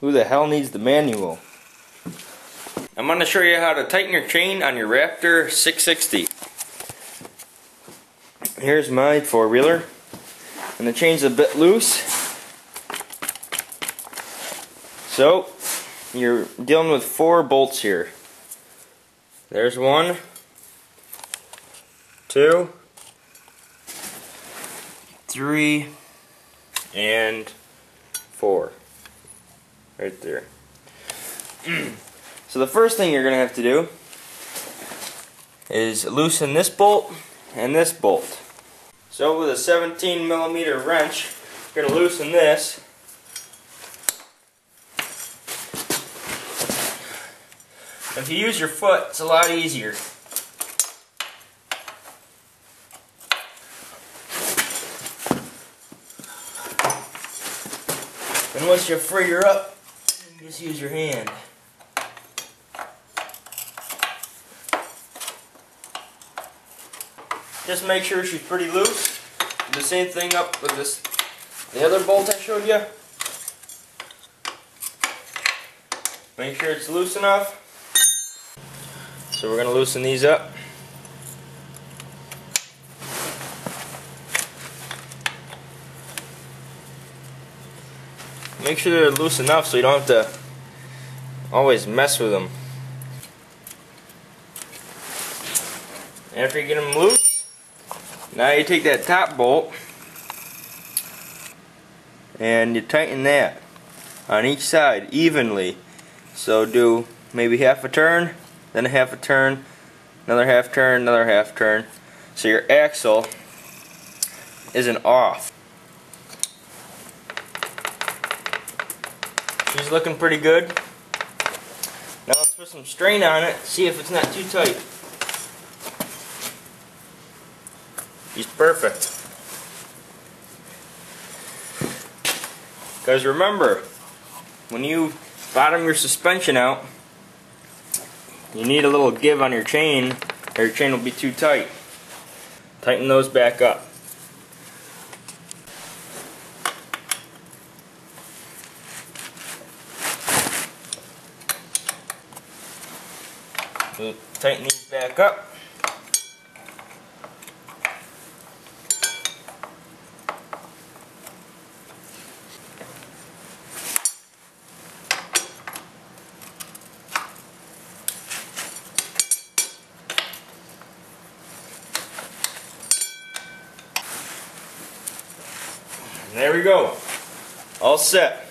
Who the hell needs the manual? I'm going to show you how to tighten your chain on your Raptor 660. Here's my four-wheeler. And the chain's a bit loose. So, you're dealing with four bolts here. There's one, two, three, and four. Right there. so the first thing you're going to have to do is loosen this bolt and this bolt. So with a 17 millimeter wrench, you're going to loosen this. If you use your foot, it's a lot easier. And once you free her up, just use your hand. Just make sure she's pretty loose. The same thing up with this the other bolt I showed you. Make sure it's loose enough. So we're going to loosen these up. Make sure they're loose enough so you don't have to always mess with them. After you get them loose, now you take that top bolt and you tighten that on each side evenly. So do maybe half a turn, then a half a turn, another half turn, another half turn. So your axle isn't off. She's looking pretty good. Now let's put some strain on it, see if it's not too tight. She's perfect. Guys, remember, when you bottom your suspension out, you need a little give on your chain, or your chain will be too tight. Tighten those back up. We'll tighten these back up. there we go. All set.